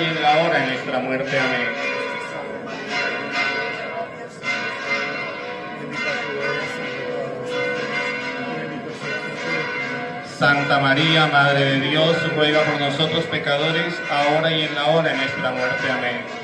y en la hora de nuestra muerte. Amén. Santa María, Madre de Dios, ruega por nosotros pecadores, ahora y en la hora de nuestra muerte. Amén.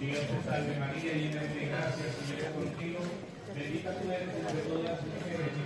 Dios te salve María, llena de gracia, el Señor es contigo. Bendita tú eres entre todas las mujeres y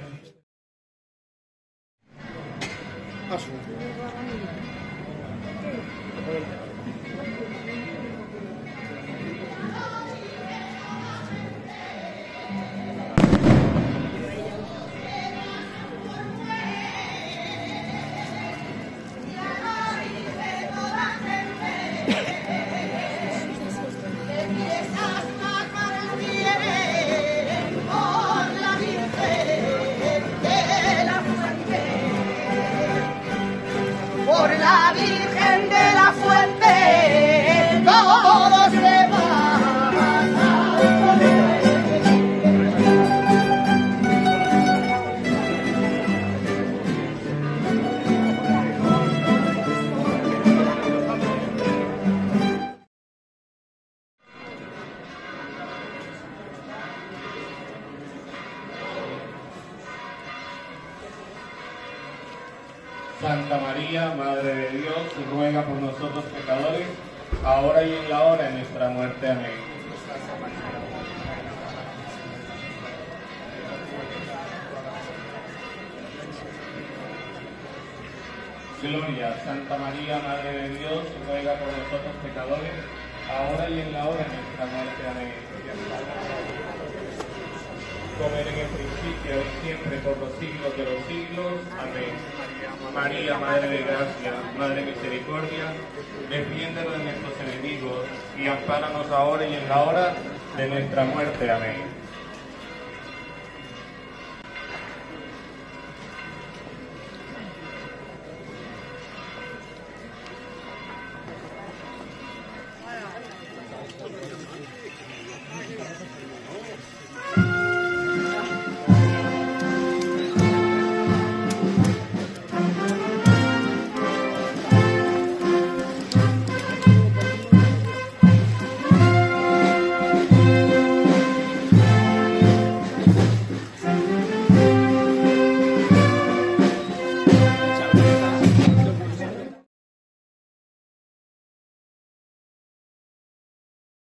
Santa María, Madre de Dios, ruega por nosotros pecadores, ahora y en la hora de nuestra muerte. Amén. Gloria, Santa María, Madre de Dios, ruega por nosotros pecadores, ahora y en la hora de nuestra muerte. Amén. Como era en el principio y siempre por los siglos de los siglos. Amén. María, Madre de Gracia, Madre de Misericordia, defiéndenos de nuestros enemigos y ampáranos ahora y en la hora de nuestra muerte. Amén.